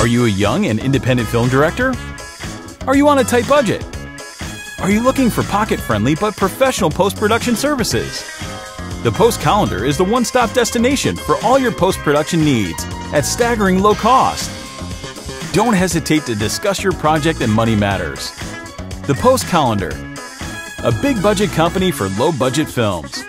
Are you a young and independent film director? Are you on a tight budget? Are you looking for pocket friendly but professional post production services? The Post Colander is the one stop destination for all your post production needs at staggering low cost. Don't hesitate to discuss your project and money matters. The Post Colander, a big budget company for low budget films.